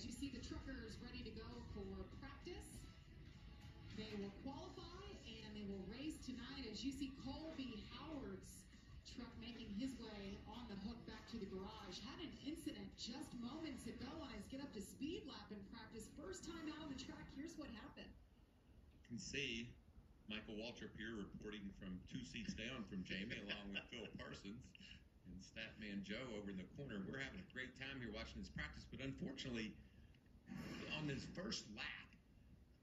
As you see the truckers ready to go for practice, they will qualify and they will race tonight as you see Colby Howard's truck making his way on the hook back to the garage. Had an incident just moments ago on his get up to speed lap in practice. First time out on the track, here's what happened. You can see Michael Waltrip here reporting from two seats down from Jamie along with Phil Parsons and Statman Joe over in the corner. We're having a great time here watching this practice, but unfortunately, on his first lap,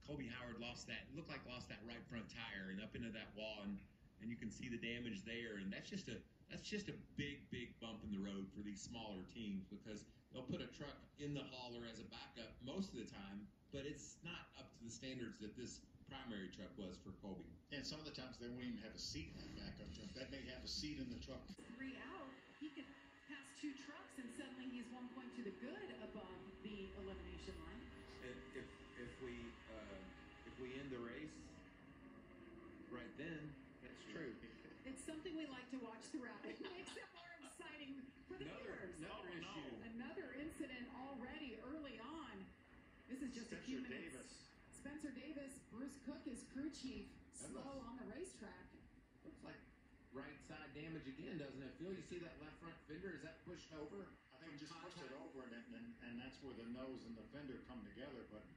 Colby Howard lost that, looked like lost that right front tire and up into that wall, and, and you can see the damage there. And that's just a that's just a big, big bump in the road for these smaller teams because they'll put a truck in the hauler as a backup most of the time, but it's not up to the standards that this primary truck was for Colby. And some of the times they won't even have a seat in that backup truck. That may have a seat in the truck. Three out, he could pass two trucks and suddenly he's one point to the good above the elimination line. If if, if we uh, if we end the race right then, that's true. It's something we like to watch throughout. It makes it more exciting for the Another viewers. another issue. Another incident already early on. This is just a few minutes. Davis. Spencer Davis, Bruce Cook is crew chief, slow must- on the racetrack. Looks like right side damage again, doesn't it? Phil, you see that left front fender? Is that pushed over? I think we just push it over, and, and and that's where the nose and the fender come together. But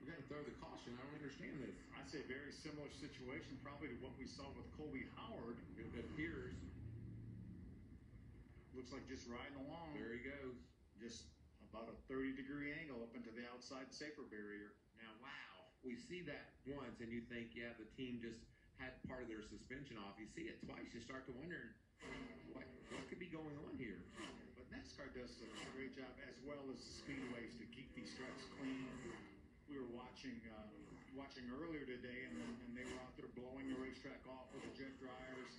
We got to throw the caution. I don't understand this. I'd say very similar situation, probably to what we saw with Colby Howard. It appears. Looks like just riding along, There he goes. just about a 30 degree angle up into the outside safer barrier. Now, wow. We see that once, and you think, yeah, the team just had part of their suspension off. You see it twice, you start to wonder what what could be going on here. But NASCAR does a great job, as well as the speedways, to keep these tracks clean. We were watching uh, watching earlier today, and, and they were out there blowing the racetrack off with the jet dryers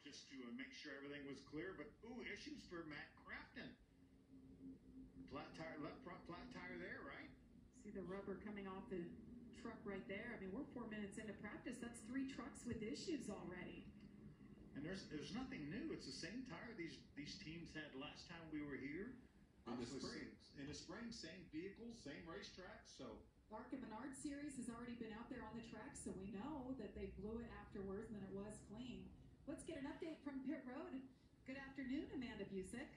just to uh, make sure everything was clear. But ooh, issues for Matt Crafton. Flat tire, left front flat tire there, right? See the rubber coming off the truck right there. I mean, we're four minutes into practice. That's three trucks with issues already. And there's there's nothing new. It's the same tire these these teams had last time we were here. In the Obviously, spring. In the spring, same vehicles, same racetrack. So ARCA Menard series has already been out there on the track, so we know that they blew it afterwards and it was clean. Let's get an update from pit road. Good afternoon, Amanda Busick.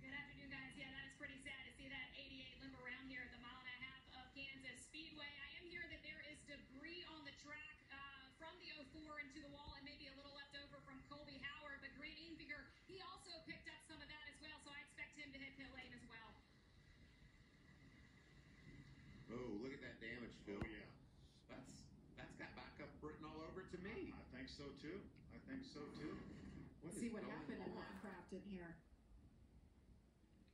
Good afternoon, guys. Yeah, that is pretty sad to see that 88 limp around here at the mile and a half of Kansas Speedway. I am here that there is debris on the track uh, from the 04 into the wall and maybe a little left over from Colby Howard. But Grant Enfinger, he also picked up some of that as well, so I expect him to hit pit lane as well. Oh, look at that damage, Phil. oh yeah. That's that's got backup written all over it to me. I think so too. I think so too. What See what going happened in on? that Crafton here.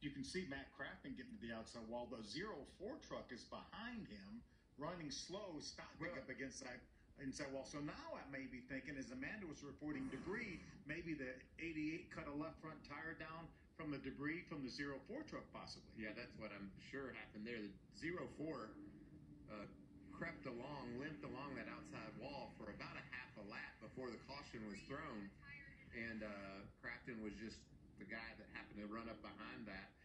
You can see Matt Crafton getting to the outside while the zero four truck is behind him, running slow, stopping Well- up against that inside wall. So now I may be thinking, as Amanda was reporting debris, maybe the 88 cut a left front tire down from the debris from the zero four truck, possibly. Yeah, that's what I'm sure happened there. The zero four uh, crept along, limped along that outside wall for about a half a lap before the caution was thrown, and uh, Crafton was just the guy that happened to run up behind that